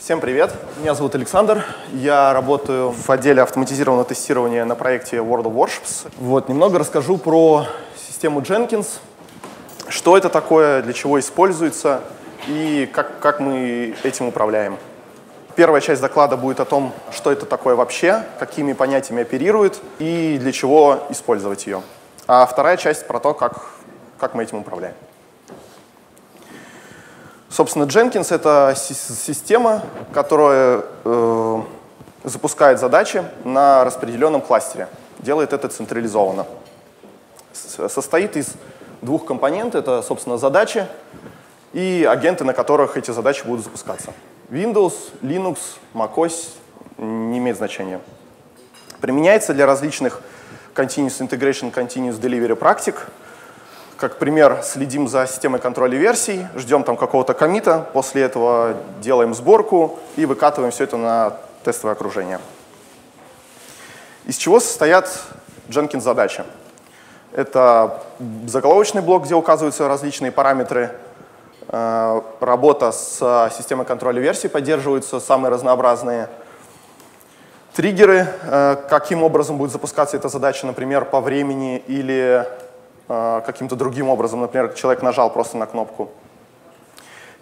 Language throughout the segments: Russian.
Всем привет, меня зовут Александр, я работаю в отделе автоматизированного тестирования на проекте World of Warships. Вот, немного расскажу про систему Jenkins, что это такое, для чего используется и как, как мы этим управляем. Первая часть доклада будет о том, что это такое вообще, какими понятиями оперирует и для чего использовать ее. А вторая часть про то, как, как мы этим управляем. Собственно, Jenkins — это система, которая э, запускает задачи на распределенном кластере. Делает это централизованно. Состоит из двух компонентов. Это, собственно, задачи и агенты, на которых эти задачи будут запускаться. Windows, Linux, macOS не имеет значения. Применяется для различных Continuous Integration, Continuous Delivery практик. Как пример, следим за системой контроля версий, ждем там какого-то комита, после этого делаем сборку и выкатываем все это на тестовое окружение. Из чего состоят Jenkins задачи? Это заголовочный блок, где указываются различные параметры Э, работа с системой контроля версий поддерживаются, самые разнообразные. Триггеры, э, каким образом будет запускаться эта задача, например, по времени или каким-то другим образом, например, человек нажал просто на кнопку.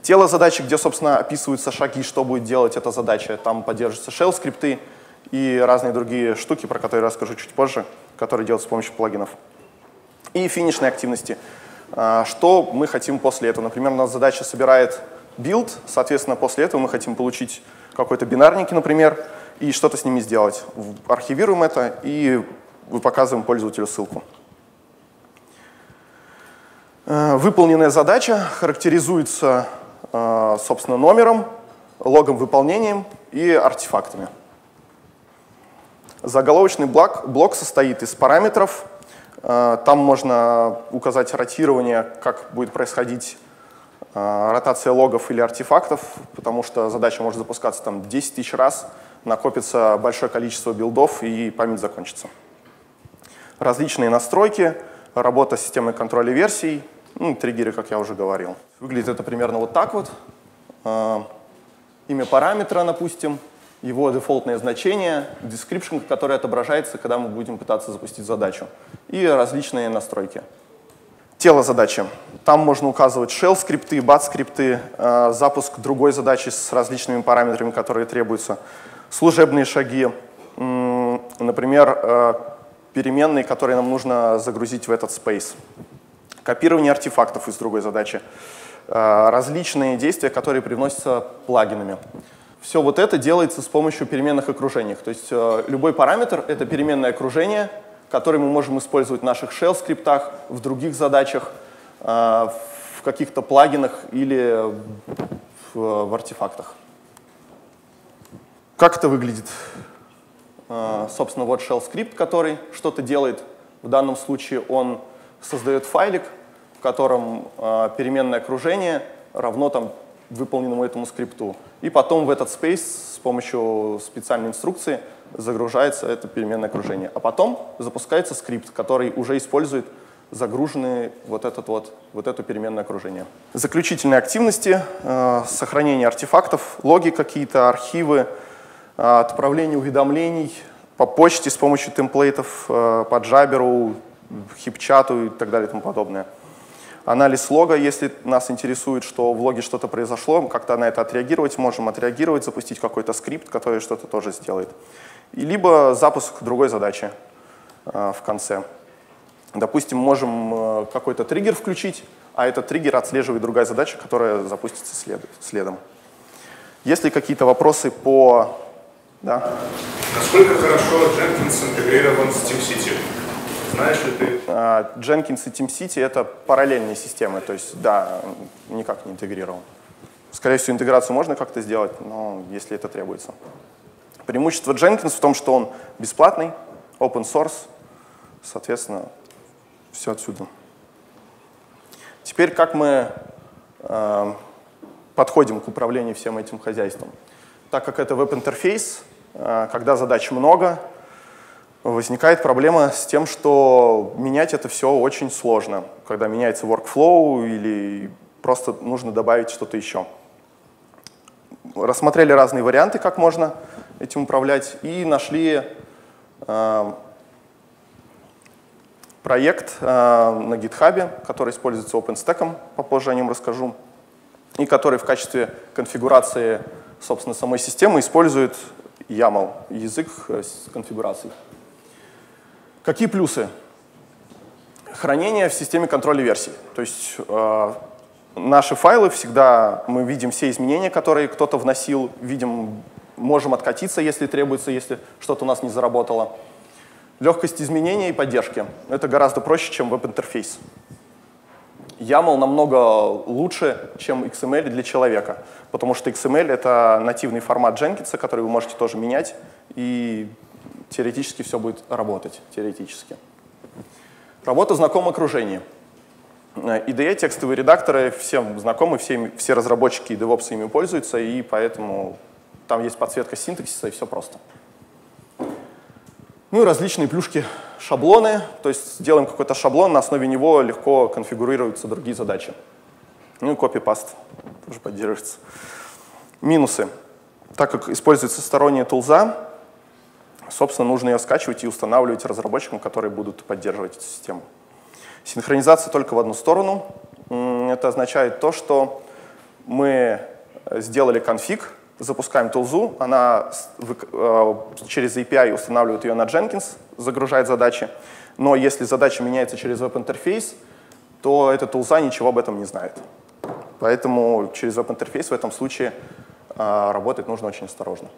Тело задачи, где, собственно, описываются шаги, что будет делать эта задача. Там поддерживаются shell-скрипты и разные другие штуки, про которые расскажу чуть позже, которые делают с помощью плагинов. И финишные активности — а, что мы хотим после этого? Например, у нас задача собирает build, соответственно, после этого мы хотим получить какой-то бинарники, например, и что-то с ними сделать. Архивируем это и показываем пользователю ссылку. Э, выполненная задача характеризуется, э, собственно, номером, логом выполнением и артефактами. Заголовочный блок, блок состоит из параметров, Э, там можно указать ротирование, как будет происходить ротация логов или артефактов, потому что задача может запускаться там 10 тысяч раз, накопится большое количество билдов и память закончится. Различные настройки, работа с системой контроля версий, ну, триггеры, как я уже говорил. Выглядит это примерно вот так вот. Э, имя параметра, допустим, его дефолтное значение, description, который отображается, когда мы будем пытаться запустить задачу, и различные настройки. Тело задачи. Там можно указывать shell-скрипты, bat-скрипты, э, запуск другой задачи с различными параметрами, которые требуются, служебные шаги, например, э, переменные, которые нам нужно загрузить в этот space, копирование артефактов из другой задачи, э, различные действия, которые привносятся плагинами. Все вот это делается с помощью переменных окружений. То есть э, любой параметр — это переменное окружение, которое мы можем использовать в наших shell-скриптах, в других задачах, э, в каких-то плагинах или в, артефактах. Как это выглядит? Собственно, вот shell-скрипт, который что-то делает. В данном случае он создает файлик, в котором э, переменное окружение равно там выполненному этому скрипту. И потом в этот space с помощью специальной инструкции загружается это переменное окружение. А потом запускается скрипт, который уже использует загруженные вот, этот вот, вот это переменное окружение. Заключительные активности, э, сохранение артефактов, логи какие-то, архивы, э, отправление уведомлений по почте с помощью темплейтов, э, по джаберу, хипчату и так далее и тому подобное. Анализ лога, если нас интересует, что в логе что-то произошло, как-то на это отреагировать, можем отреагировать, запустить какой-то скрипт, который что-то тоже сделает. И либо запуск другой задачи э, в конце. Допустим, можем э, какой-то триггер включить, а этот триггер отслеживает другая задача, которая запустится след, следом. Есть ли какие-то вопросы по... Да? Насколько хорошо Jenkins интегрирован с TeamCity? Знаешь ли ты? А, Jenkins и TeamCity — это параллельные системы, то есть, да, никак не интегрирован. Скорее всего, интеграцию можно как-то сделать, но если это требуется. Преимущество Jenkins в том, что он бесплатный, open source, соответственно, все отсюда. Теперь как мы э, подходим к управлению всем этим хозяйством. Так как это веб-интерфейс, э, когда задач много, возникает проблема с тем, что менять это все очень сложно, когда меняется workflow или просто нужно добавить что-то еще. рассмотрели разные варианты, как можно этим управлять, и нашли э, проект э, на GitHub, который используется OpenStack, попозже о нем расскажу, и который в качестве конфигурации, собственно, самой системы использует YAML, язык с конфигурацией. Какие плюсы? Хранение в системе контроля версий. То есть э, наши файлы всегда, мы видим все изменения, которые кто-то вносил, видим, можем откатиться, если требуется, если что-то у нас не заработало. Легкость изменения и поддержки. Это гораздо проще, чем веб-интерфейс. YAML намного лучше, чем XML для человека, потому что XML — это нативный формат Jenkins, который вы можете тоже менять, и теоретически все будет работать, теоретически. Работа в знакомом окружении. IDE, текстовые редакторы, всем знакомы, все, все разработчики и DevOps ими пользуются, и поэтому там есть подсветка синтаксиса, и все просто. Ну и различные плюшки, шаблоны, то есть делаем какой-то шаблон, на основе него легко конфигурируются другие задачи. Ну и копипаст тоже поддерживается. Минусы. Так как используется сторонняя тулза, собственно, нужно ее скачивать и устанавливать разработчикам, которые будут поддерживать эту систему. Синхронизация только в одну сторону. Это означает то, что мы сделали конфиг, запускаем тулзу, она э, через API устанавливает ее на Jenkins, загружает задачи. Но если задача меняется через веб-интерфейс, то эта тулза ничего об этом не знает. Поэтому через веб-интерфейс в этом случае э, работать нужно очень осторожно.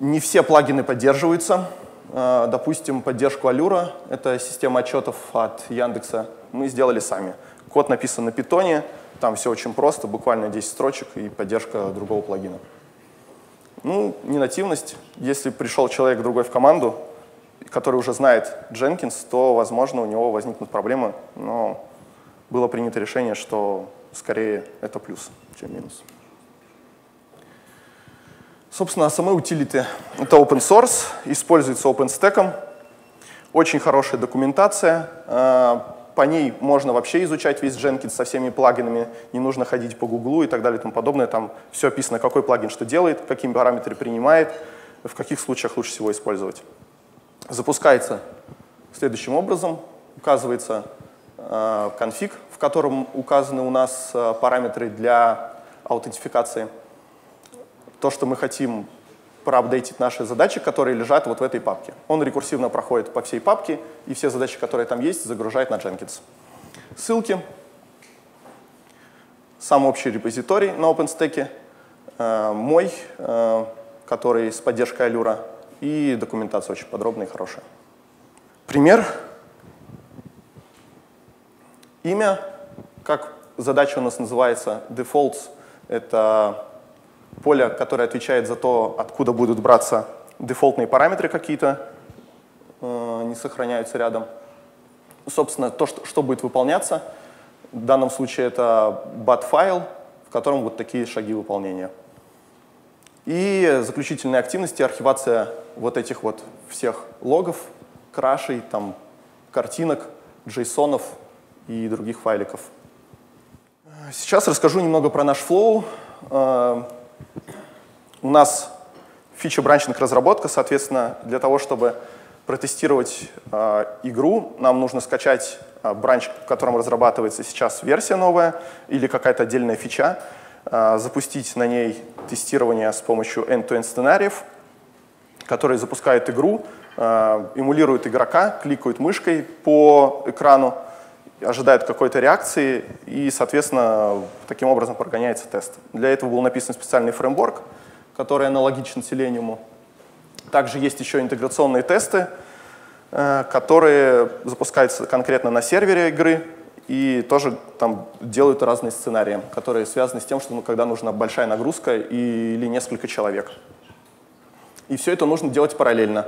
Не все плагины поддерживаются. Э, допустим, поддержку Allure, это система отчетов от Яндекса, мы сделали сами. Код написан на питоне, там все очень просто, буквально 10 строчек и поддержка другого плагина. Ну, не нативность. Если пришел человек другой в команду, который уже знает Jenkins, то, возможно, у него возникнут проблемы, но было принято решение, что скорее это плюс, чем минус. Собственно, самой утилиты — это open source, используется OpenStack, очень хорошая документация, а, по ней можно вообще изучать весь Jenkins со всеми плагинами, не нужно ходить по Гуглу и так далее и тому подобное. Там все описано, какой плагин что делает, какие параметры принимает, в каких случаях лучше всего использовать. Запускается следующим образом. Указывается э, конфиг, в котором указаны у нас э, параметры для аутентификации. То, что мы хотим проапдейтить наши задачи, которые лежат вот в этой папке. Он рекурсивно проходит по всей папке, и все задачи, которые там есть, загружает на Jenkins. Ссылки, сам общий репозиторий на OpenStack, э, мой, э, который с поддержкой Allure, и документация очень подробная и хорошая. Пример. Имя, как задача у нас называется, defaults, это поле, которое отвечает за то, откуда будут браться дефолтные параметры какие-то, э, не сохраняются рядом. Собственно, то, что, что будет выполняться, в данном случае это bat-файл, в котором вот такие шаги выполнения. И заключительные активности, архивация вот этих вот всех логов, крашей, там, картинок, джейсонов и других файликов. Сейчас расскажу немного про наш флоу. У нас фича бранчинг разработка, соответственно, для того, чтобы протестировать э, игру, нам нужно скачать э, бранч, в котором разрабатывается сейчас версия новая или какая-то отдельная фича, э, запустить на ней тестирование с помощью end-to-end сценариев, которые запускают игру, э, эмулируют игрока, кликают мышкой по экрану, ожидают какой-то реакции, и, соответственно, таким образом прогоняется тест. Для этого был написан специальный фреймворк, который аналогичен Selenium. Также есть еще интеграционные тесты, э, которые запускаются конкретно на сервере игры и тоже там делают разные сценарии, которые связаны с тем, что ну, когда нужна большая нагрузка или несколько человек. И все это нужно делать параллельно.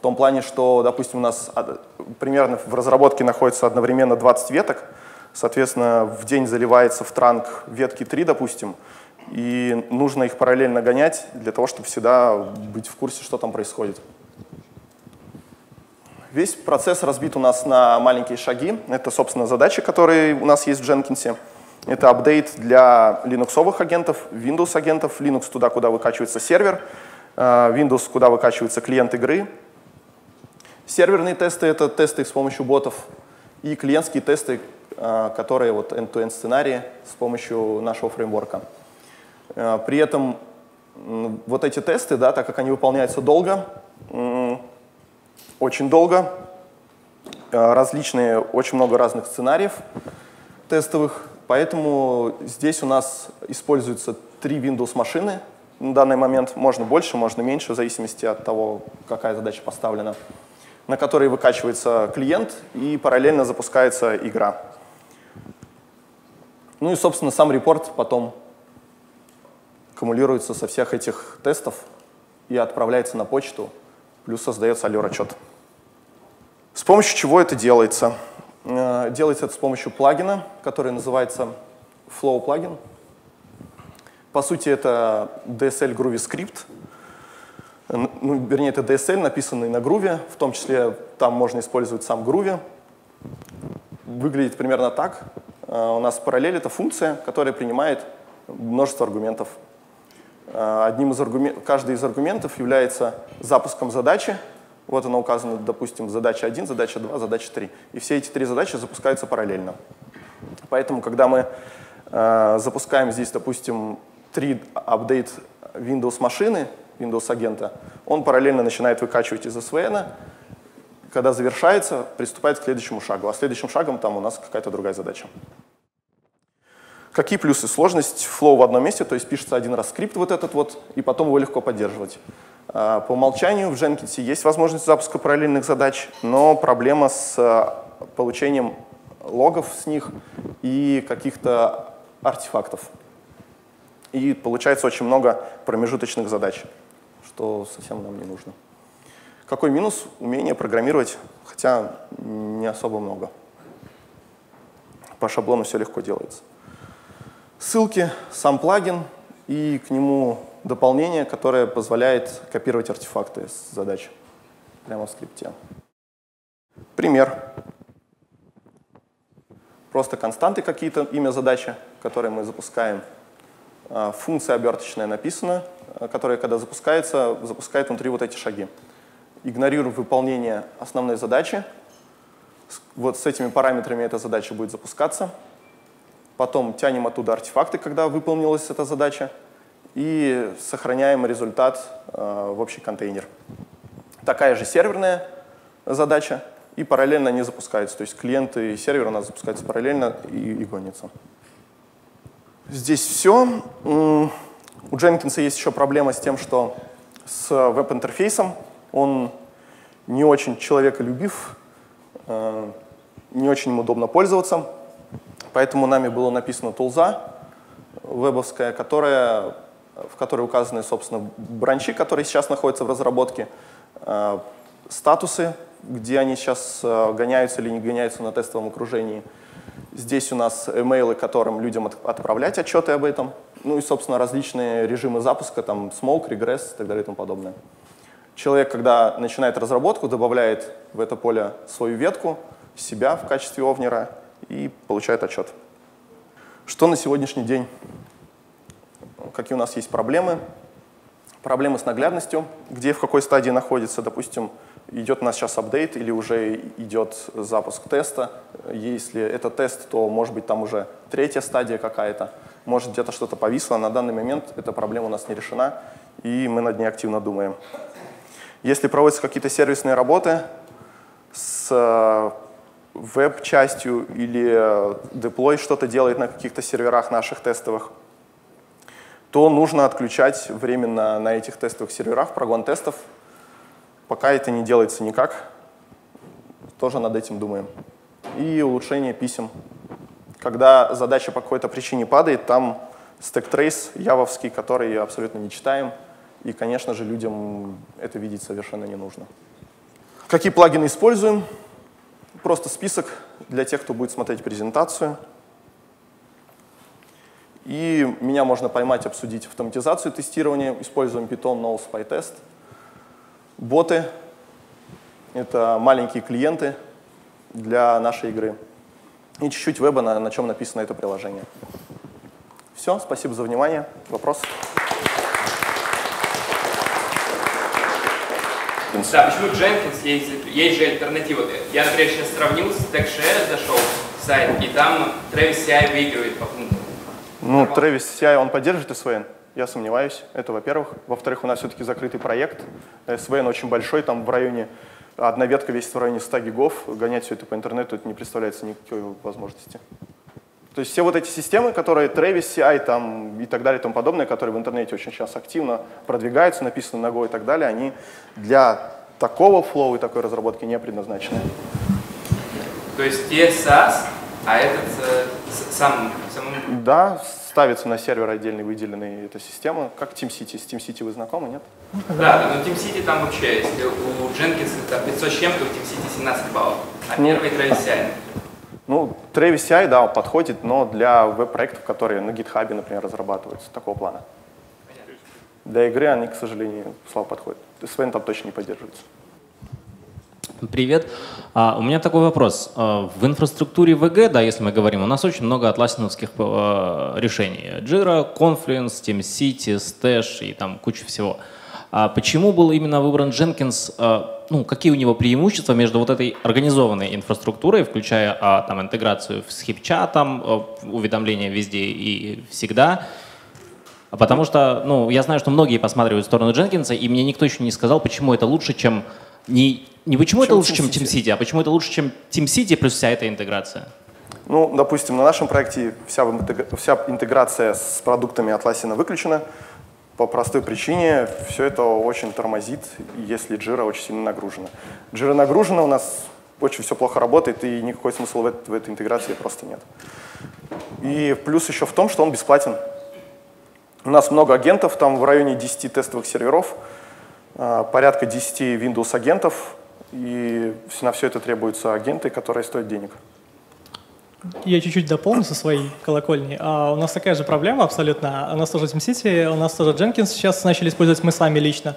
В том плане, что, допустим, у нас примерно в разработке находится одновременно 20 веток, соответственно, в день заливается в транк ветки 3, допустим, и нужно их параллельно гонять для того, чтобы всегда быть в курсе, что там происходит. Весь процесс разбит у нас на маленькие шаги. Это, собственно, задачи, которые у нас есть в Jenkins. Это апдейт для линуксовых агентов, Windows агентов, Linux туда, куда выкачивается сервер, э, Windows, куда выкачивается клиент игры. Серверные тесты — это тесты с помощью ботов, и клиентские тесты, э, которые вот end-to-end сценарии с помощью нашего фреймворка. При этом вот эти тесты, да, так как они выполняются долго, очень долго, различные, очень много разных сценариев тестовых, поэтому здесь у нас используются три Windows машины. На данный момент можно больше, можно меньше, в зависимости от того, какая задача поставлена, на которой выкачивается клиент и параллельно запускается игра. Ну и, собственно, сам репорт потом аккумулируется со всех этих тестов и отправляется на почту, плюс создается аллер-отчет. С помощью чего это делается? Э, делается это с помощью плагина, который называется Flow плагин. По сути, это DSL Groovy скрипт. Ну, вернее, это DSL, написанный на Groovy, в том числе там можно использовать сам Groovy. Выглядит примерно так. Э, у нас параллель — это функция, которая принимает множество аргументов. Э, одним из аргумент, каждый из аргументов является запуском задачи. Вот она указана, допустим, задача 1, задача 2, задача 3. И все эти три задачи запускаются параллельно. Поэтому, когда мы э, запускаем здесь, допустим, три апдейт Windows машины, Windows агента, он параллельно начинает выкачивать из SVN, когда завершается, приступает к следующему шагу. А следующим шагом там у нас какая-то другая задача. Какие плюсы? Сложность флоу в одном месте, то есть пишется один раз скрипт вот этот вот, и потом его легко поддерживать. А, по умолчанию в Jenkins есть возможность запуска параллельных задач, но проблема с а, получением логов с них и каких-то артефактов. И получается очень много промежуточных задач, что совсем нам не нужно. Какой минус? Умение программировать, хотя не особо много. По шаблону все легко делается ссылки, сам плагин и к нему дополнение, которое позволяет копировать артефакты с задач прямо в скрипте. Пример. Просто константы какие-то, имя задачи, которые мы запускаем. А, функция оберточная написана, которая, когда запускается, запускает внутри вот эти шаги. Игнорируем выполнение основной задачи. Вот с этими параметрами эта задача будет запускаться потом тянем оттуда артефакты, когда выполнилась эта задача, и сохраняем результат э, в общий контейнер. Такая же серверная задача, и параллельно они запускаются. То есть клиенты и сервер у нас запускаются параллельно и, и гонятся. Здесь все. У Jenkins есть еще проблема с тем, что с веб-интерфейсом он не очень человеколюбив, э, не очень им удобно пользоваться. Поэтому нами было написано тулза вебовская, которая, в которой указаны, собственно, бранчи, которые сейчас находятся в разработке, э, статусы, где они сейчас э, гоняются или не гоняются на тестовом окружении. Здесь у нас имейлы, которым людям отправлять отчеты об этом. Ну и, собственно, различные режимы запуска, там, smoke, regress и так далее и тому подобное. Человек, когда начинает разработку, добавляет в это поле свою ветку, себя в качестве овнера и получает отчет. Что на сегодняшний день? Какие у нас есть проблемы? Проблемы с наглядностью, где в какой стадии находится, допустим, идет у нас сейчас апдейт или уже идет запуск теста. Если это тест, то может быть там уже третья стадия какая-то, может где-то что-то повисло. На данный момент эта проблема у нас не решена, и мы над ней активно думаем. Если проводятся какие-то сервисные работы с веб-частью или деплой что-то делает на каких-то серверах наших тестовых, то нужно отключать временно на этих тестовых серверах прогон тестов. Пока это не делается никак, тоже над этим думаем. И улучшение писем. Когда задача по какой-то причине падает, там stack trace явовский, который абсолютно не читаем, и, конечно же, людям это видеть совершенно не нужно. Какие плагины используем? Просто список для тех, кто будет смотреть презентацию. И меня можно поймать, обсудить автоматизацию тестирования. Используем Python Nose PyTest. Боты — это маленькие клиенты для нашей игры. и чуть-чуть веба, на, на чем написано это приложение. Все, спасибо за внимание. Вопрос? Да, почему Jenkins есть, есть же альтернатива? Я, например, сейчас сравнил с TechShare, зашел в сайт, и там Travis CI выигрывает по пунктам. Ну, Travis CI, он поддерживает SVN? Я сомневаюсь, это во-первых. Во-вторых, у нас все-таки закрытый проект. SVN очень большой, там в районе, одна ветка весит в районе 100 гигов. Гонять все это по интернету, это не представляется никакой возможности. То есть все вот эти системы, которые Travis CI там, и так далее и тому подобное, которые в интернете очень сейчас активно продвигаются, написаны ногой и так далее, они для такого флоу и такой разработки не предназначены. То есть те SaaS, а этот э, сам, самым... Да, ставится на сервер отдельный выделенный эта система, как TeamCity. С TeamCity вы знакомы, нет? Да, но TeamCity там вообще есть. У Jenkins это 500 с чем-то, у TeamCity 17 баллов. А ну, первый Travis CI. Ну, Travis CI, да, подходит, но для веб-проектов, которые на GitHub, например, разрабатываются, такого плана. Для игры они, к сожалению, слабо подходят. Sven там точно не поддерживается. Привет. А, у меня такой вопрос. А, в инфраструктуре VG, да, если мы говорим, у нас очень много атласиновских а, решений. Jira, Confluence, TeamCity, Stash и там куча всего. А почему был именно выбран Jenkins? А, ну, какие у него преимущества между вот этой организованной инфраструктурой, включая там интеграцию с хипчатом, а, уведомления везде и всегда? Потому что, ну, я знаю, что многие посматривают в сторону Дженкинса, и мне никто еще не сказал, почему это лучше, чем не, не почему это лучше, чем TeamCity, а почему это лучше, чем TeamCity плюс вся эта интеграция. Ну, допустим, на нашем проекте вся, вся интеграция с продуктами Atlassian выключена. По простой причине все это очень тормозит, если Jira очень сильно нагружена. Jira нагружена, у нас очень все плохо работает, и никакой смысла в, этой, в этой интеграции просто нет. И плюс еще в том, что он бесплатен. У нас много агентов, там в районе 10 тестовых серверов, порядка 10 Windows агентов, и на все это требуются агенты, которые стоят денег. Я чуть-чуть дополню со своей колокольни. А у нас такая же проблема абсолютно. У нас тоже TeamCity, у нас тоже Jenkins сейчас начали использовать мы сами лично.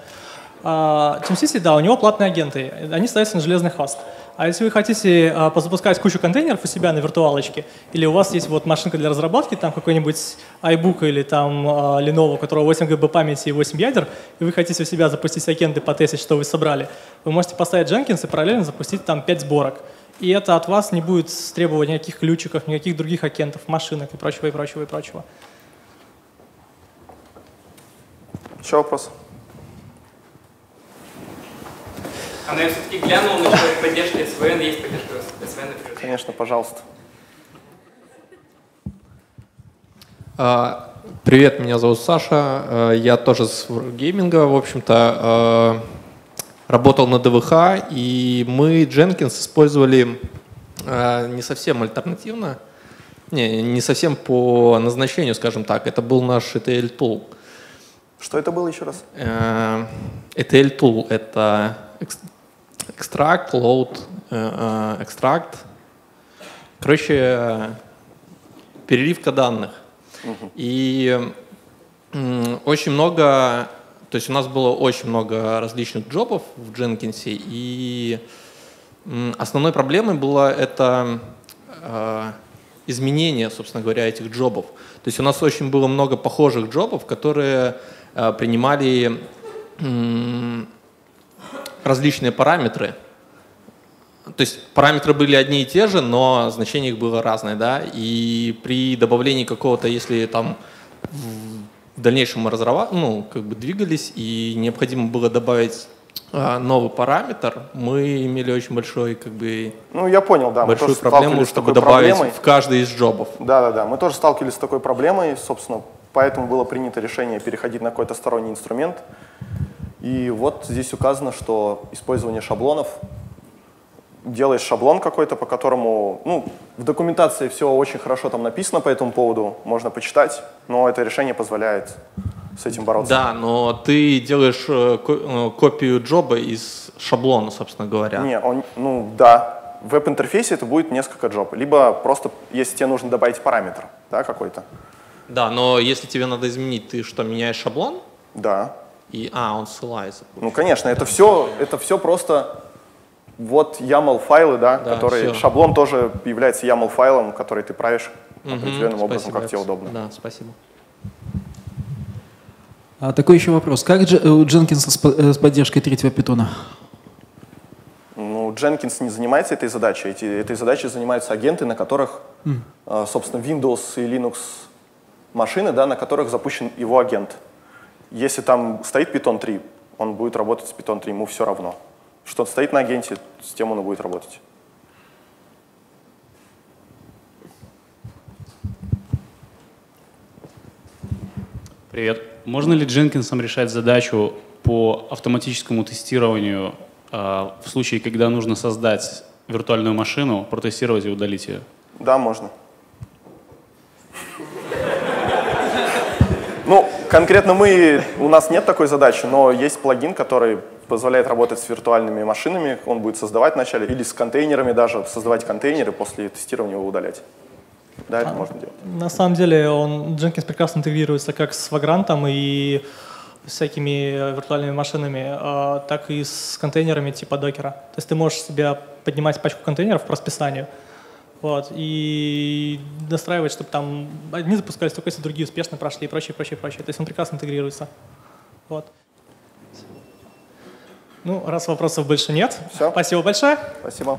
А, TeamCity, да, у него платные агенты. Они ставятся на железный хост. А если вы хотите а, позапускать кучу контейнеров у себя на виртуалочке, или у вас есть вот машинка для разработки, там какой-нибудь iBook или там а, Lenovo, у которого 8 ГБ памяти и 8 ядер, и вы хотите у себя запустить агенты, потестить, что вы собрали, вы можете поставить Jenkins и параллельно запустить там 5 сборок и это от вас не будет требовать никаких ключиков, никаких других агентов, машинок и прочего, и прочего, и прочего. Еще вопрос? А, но я все-таки глянул на человек поддержки СВН, есть поддержка СВН, например. Конечно, пожалуйста. А, привет, меня зовут Саша, а, я тоже с гейминга, в общем-то. А, работал на ДВХ, и мы Jenkins использовали э, не совсем альтернативно, не, не совсем по назначению, скажем так. Это был наш ETL tool. Что это было еще раз? Э, ETL tool — это extract, load, extract. Короче, переливка данных. Угу. И очень много то есть у нас было очень много различных джобов в Jenkins, и основной проблемой было это э, изменение, собственно говоря, этих джобов. То есть у нас очень было много похожих джобов, которые э, принимали различные параметры. То есть параметры были одни и те же, но значение их было разное, да, и при добавлении какого-то, если там в дальнейшем мы разрава... ну, как бы двигались, и необходимо было добавить а, новый параметр, мы имели очень большой, как бы, ну, я понял, да, большую проблему, чтобы добавить проблемой. в каждый из джобов. Да-да-да, мы тоже сталкивались с такой проблемой, собственно, поэтому было принято решение переходить на какой-то сторонний инструмент. И вот здесь указано, что использование шаблонов делаешь шаблон какой-то, по которому, ну, в документации все очень хорошо там написано по этому поводу, можно почитать, но это решение позволяет с этим бороться. Да, но ты делаешь э, э, копию джоба из шаблона, собственно говоря. Не, он, ну да, в веб-интерфейсе это будет несколько джоб, либо просто, если тебе нужно добавить параметр, да, какой-то. Да, но если тебе надо изменить, ты что, меняешь шаблон? Да. И, а, он ссылается. Ну, конечно, это все, это все просто Вот YAML файлы, да, Да, которые всё. шаблон тоже является YAML файлом, который ты правишь Мгм, определенным образом, спасибо, как тебе удобно. Да, спасибо. А такой еще вопрос. Как Дж- у Jenkins с, по- э, с поддержкой третьего питона? Ну, Jenkins не занимается этой задачей. Эти, этой задачей занимаются агенты, на которых, э, собственно, Windows и Linux машины, да, на которых запущен его агент. Если там стоит Python 3, он будет работать с Python 3, ему все равно. Что стоит на агенте, с тем он и будет работать. Привет. Можно ли Дженкинсом решать задачу по автоматическому тестированию а, в случае, когда нужно создать виртуальную машину, протестировать и удалить ее? Да, можно. Ну, конкретно мы, у нас нет такой задачи, но есть плагин, который позволяет работать с виртуальными машинами. Он будет создавать вначале, или с контейнерами даже, создавать контейнеры, после тестирования его удалять. Да, это можно делать. На самом деле он, Jenkins прекрасно интегрируется как с Vagrant и всякими виртуальными машинами, а, так и с контейнерами типа докера. То есть ты можешь себе поднимать пачку контейнеров по расписанию вот, и настраивать, чтобы там одни запускались только если другие успешно прошли и прочее, прочее, прочее. То есть он прекрасно интегрируется. Вот. Ну, раз вопросов больше нет, Всё. спасибо большое. Спасибо.